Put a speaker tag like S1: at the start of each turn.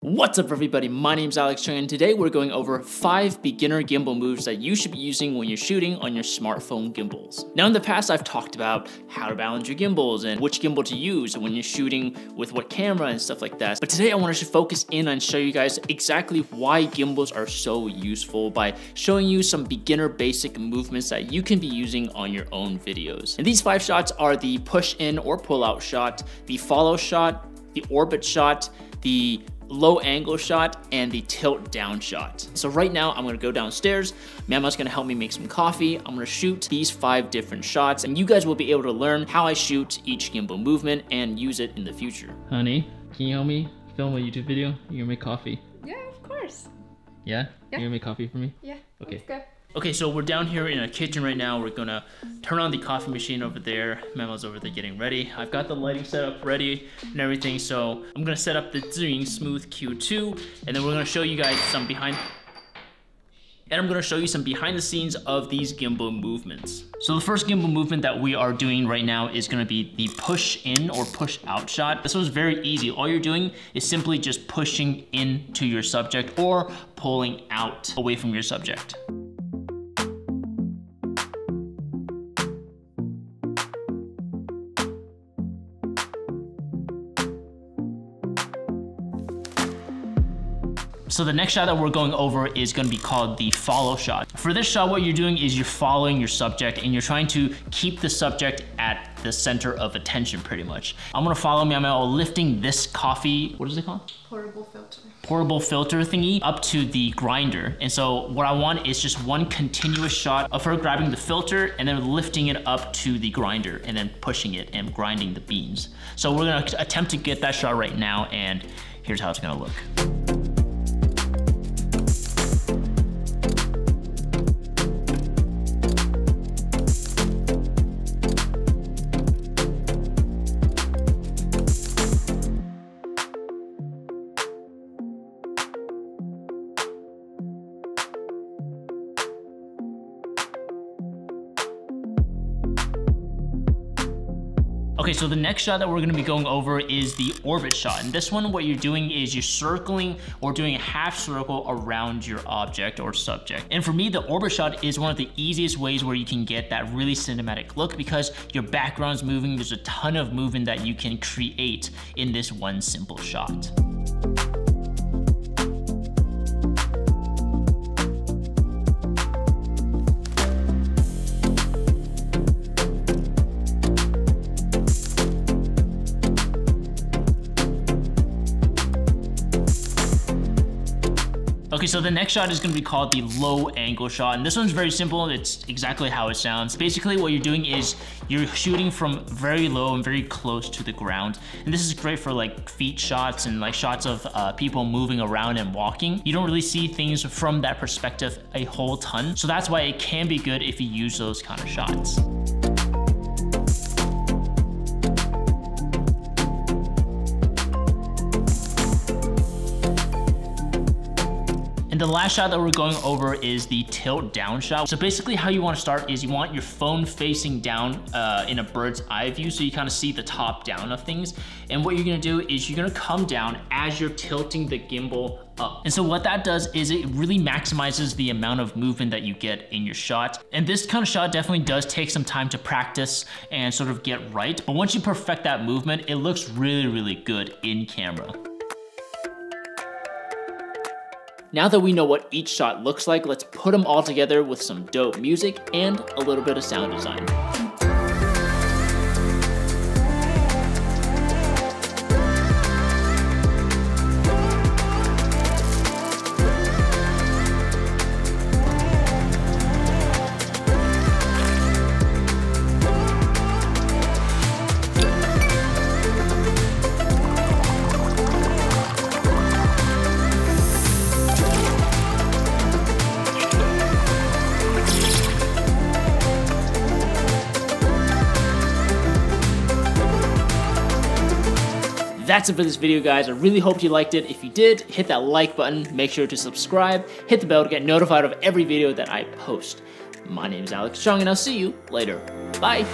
S1: What's up everybody, my name is Alex Cheung and today we're going over 5 beginner gimbal moves that you should be using when you're shooting on your smartphone gimbals. Now in the past I've talked about how to balance your gimbals and which gimbal to use when you're shooting with what camera and stuff like that. But today I wanted to focus in and show you guys exactly why gimbals are so useful by showing you some beginner basic movements that you can be using on your own videos. And these 5 shots are the push in or pull out shot, the follow shot, the orbit shot, the low angle shot, and the tilt down shot. So right now I'm gonna go downstairs, Mama's gonna help me make some coffee, I'm gonna shoot these five different shots, and you guys will be able to learn how I shoot each gimbal movement and use it in the future. Honey, can you help me film a YouTube video? You're gonna make coffee.
S2: Yeah, of course.
S1: Yeah? yeah. You're gonna make coffee for me?
S2: Yeah,
S1: okay. Okay, so we're down here in a kitchen right now. We're gonna turn on the coffee machine over there. Memo's over there getting ready. I've got the lighting set up ready and everything. So I'm gonna set up the Zhiyun Smooth Q2 and then we're gonna show you guys some behind and I'm gonna show you some behind the scenes of these gimbal movements. So the first gimbal movement that we are doing right now is gonna be the push in or push out shot. This one's very easy. All you're doing is simply just pushing into your subject or pulling out away from your subject. So the next shot that we're going over is gonna be called the follow shot. For this shot, what you're doing is you're following your subject and you're trying to keep the subject at the center of attention pretty much. I'm gonna follow me, I'm lifting this coffee, what is it called?
S2: Portable filter.
S1: Portable filter thingy up to the grinder. And so what I want is just one continuous shot of her grabbing the filter and then lifting it up to the grinder and then pushing it and grinding the beans. So we're gonna attempt to get that shot right now and here's how it's gonna look. Okay, so the next shot that we're gonna be going over is the orbit shot. And this one, what you're doing is you're circling or doing a half circle around your object or subject. And for me, the orbit shot is one of the easiest ways where you can get that really cinematic look because your background's moving. There's a ton of movement that you can create in this one simple shot. Okay, so the next shot is gonna be called the low angle shot. And this one's very simple. It's exactly how it sounds. Basically what you're doing is you're shooting from very low and very close to the ground. And this is great for like feet shots and like shots of uh, people moving around and walking. You don't really see things from that perspective a whole ton. So that's why it can be good if you use those kind of shots. And the last shot that we're going over is the tilt down shot. So basically how you wanna start is you want your phone facing down uh, in a bird's eye view so you kind of see the top down of things. And what you're gonna do is you're gonna come down as you're tilting the gimbal up. And so what that does is it really maximizes the amount of movement that you get in your shot. And this kind of shot definitely does take some time to practice and sort of get right. But once you perfect that movement, it looks really, really good in camera. Now that we know what each shot looks like, let's put them all together with some dope music and a little bit of sound design. That's it for this video, guys. I really hope you liked it. If you did, hit that like button. Make sure to subscribe. Hit the bell to get notified of every video that I post. My name is Alex Cheung, and I'll see you later. Bye.